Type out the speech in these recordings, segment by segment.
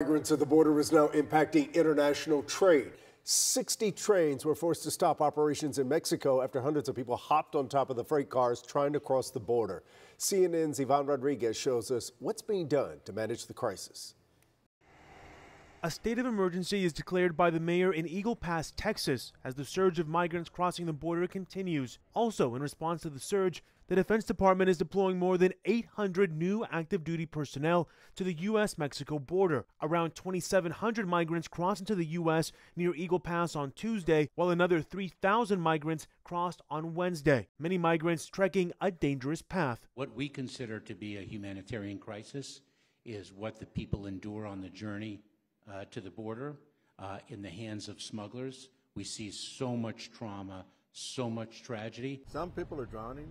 Migrants at the border is now impacting international trade. 60 trains were forced to stop operations in Mexico after hundreds of people hopped on top of the freight cars trying to cross the border. CNN's Ivan Rodriguez shows us what's being done to manage the crisis. A state of emergency is declared by the mayor in Eagle Pass, Texas, as the surge of migrants crossing the border continues. Also, in response to the surge, the Defense Department is deploying more than 800 new active duty personnel to the U.S. Mexico border. Around 2,700 migrants crossed into the U.S. near Eagle Pass on Tuesday, while another 3,000 migrants crossed on Wednesday. Many migrants trekking a dangerous path. What we consider to be a humanitarian crisis is what the people endure on the journey uh, to the border uh, in the hands of smugglers. We see so much trauma, so much tragedy. Some people are drowning.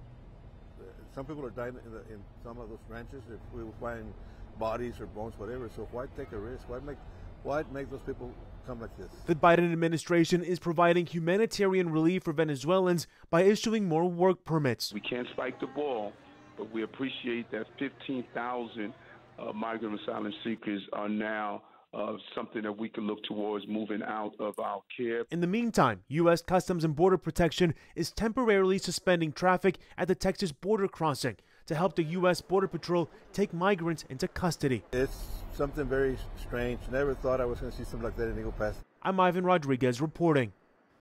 Some people are dying in, the, in some of those ranches. If we find bodies or bones, whatever. So why take a risk? Why make why make those people come like this? The Biden administration is providing humanitarian relief for Venezuelans by issuing more work permits. We can't spike the ball, but we appreciate that 15,000 uh, migrant asylum seekers are now uh, something that we can look towards moving out of our care. In the meantime, U.S. Customs and Border Protection is temporarily suspending traffic at the Texas border crossing to help the U.S. Border Patrol take migrants into custody. It's something very strange. Never thought I was going to see something like that in Eagle Pass. I'm Ivan Rodriguez reporting.